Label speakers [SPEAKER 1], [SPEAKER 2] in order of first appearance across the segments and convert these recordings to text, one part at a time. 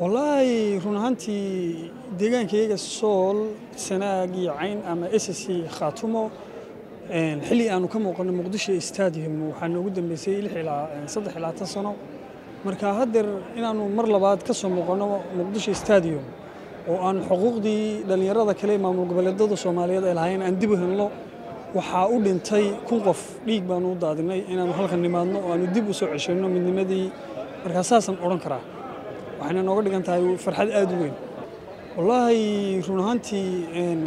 [SPEAKER 1] wallaahi run ahaantii deegaankayga sool sanaag iyo cayn ama ssc khaatumo xilli aanu ka muuqanno muqdisho stadium waxaa noogu dambeysay saddex ilaa sano. Marka haddeer inaannu mar labaad ka soo muuqanno muqdisho stadium oo aan xuquuqdii dhallinyarada kale ee maamul goboleedyada soomaaliyeed ay lahayn aan dib u helno waxaa u dhintay kun qof dhiig baanu u daadinay inaannu halkan nimaadno oo aanu dib u soo midnimadii. Markaa saasaan odhan karaa waxayna nooga dhigan tahay farxad aad u weyn. Wallaahi run ahaantii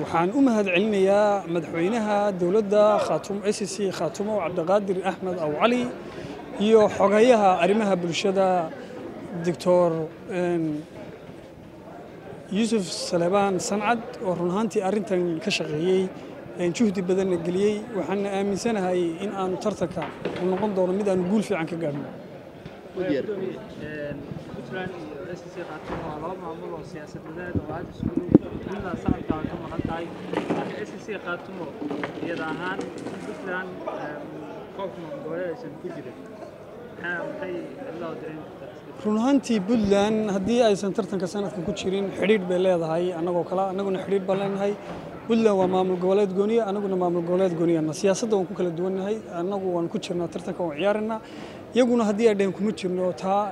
[SPEAKER 1] waxaan u mahad celinayaa madaxweynaha dowladda khaatum s c khaatumo cabdiqaadir axmed aw cali iyo xogayaha arrimaha bulshada doctor yuusuf salebaan sancad oo run ahaantii arrintan ka shaqeeyey juhdi badanna geliyey. Waxaana aaminsanahay in aanu tartanka u noqon doono mid aanu guul fiican ka gaadhno
[SPEAKER 2] puntland iyo s khaatumo waa laba maamul oo siyaasadeed oo aada isku dunida sanadka ka maqan tahay laakiin s c khaatumo iyada ahaan puntland koobka maamul aysan ku jirin maxay loo dirin
[SPEAKER 1] run ahaantii puntland haddii aysan tartanka sanadka ku jirin xidhiidh bay leedahay annagoo kale annaguna xidhiidh baan leenahay puntland waa maamul goboleed gooniya annaguna maamul goboleed gooniyana siyaasadda waan ku kala duwannahay annagu waan ku jirnaa tartanka waan ciyaaraynaa iyaguna haddii ay dhehen kuma jirno taa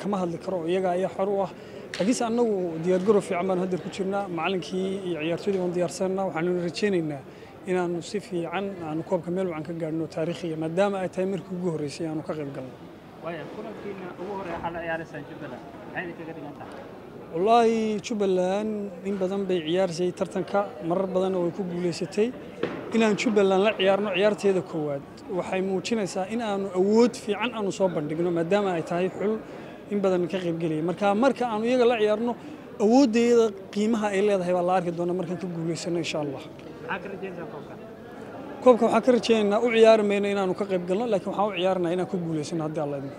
[SPEAKER 1] kama hadli karo. Iyaga ayaa xor u ah. Laakiinse annagu diyaargarow fiican baanu haddeer ku jirnaa macalinkii iyo ciyaartoydii waan diyaarsanaa waxaanuna rajaynaynaa inaanu si fiican aanu koobka meel wacan ka gaadhno taariikhiya maadaama ay tahay markii ugu horreysay aanu ka qayb galno. Wallaahi jubbaland in badan bay ciyaarsay tartanka. Marar badanna way ku guulaysatay inaan jubbaland la ciyaarno ciyaarteeda koowaad waxay muujinaysaa in aanu awood fiican aanu soo bandhigno maadaama ay tahay xul in badan ka qaybgelaya marka marka aanu iyaga la ciyaarno awooddeeda qiimaha ay leedahay baa la arki doona markaan ka guulaysano insha allah koobka? Waxaan ka rajaynaynaa u ciyaari mayno inaanu ka qayb galno laakiin waxaan u ciyaarnaa inaan ka guulaysano haddii alla idmo